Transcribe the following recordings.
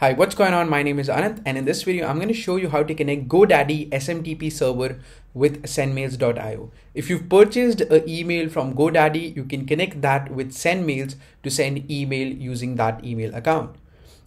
Hi, what's going on? My name is Anant and in this video I'm going to show you how to connect GoDaddy SMTP server with sendmails.io. If you've purchased an email from GoDaddy, you can connect that with SendMails to send email using that email account.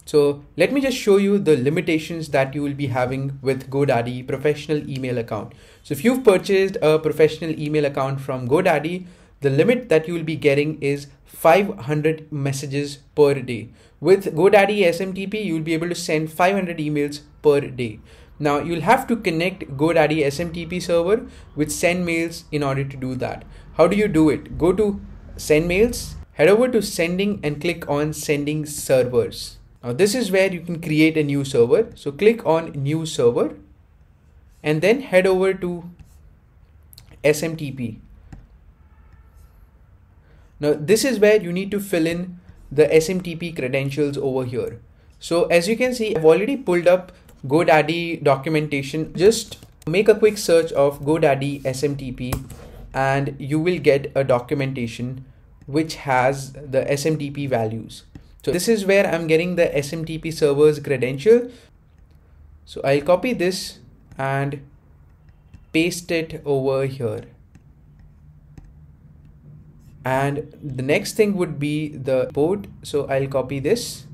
So let me just show you the limitations that you will be having with GoDaddy professional email account. So if you've purchased a professional email account from GoDaddy, the limit that you will be getting is 500 messages per day. With GoDaddy SMTP, you'll be able to send 500 emails per day. Now you'll have to connect GoDaddy SMTP server with SendMails in order to do that. How do you do it? Go to SendMails, head over to sending and click on sending servers. Now this is where you can create a new server. So click on new server and then head over to SMTP. Now this is where you need to fill in the SMTP credentials over here. So as you can see, I've already pulled up GoDaddy documentation. Just make a quick search of GoDaddy SMTP and you will get a documentation which has the SMTP values. So this is where I'm getting the SMTP server's credential. So I'll copy this and paste it over here and the next thing would be the port so I'll copy this.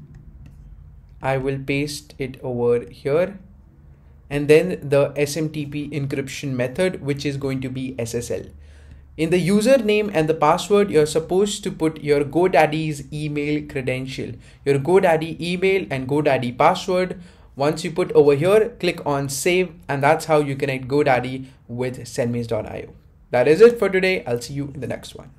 I will paste it over here. And then the SMTP encryption method which is going to be SSL in the username and the password you're supposed to put your GoDaddy's email credential. Your GoDaddy email and GoDaddy password. Once you put over here click on save and that's how you connect GoDaddy with sendmails.io that is it for today. I'll see you in the next one